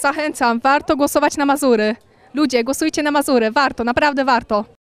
Zachęcam, warto głosować na Mazury. Ludzie, głosujcie na Mazury, warto, naprawdę warto.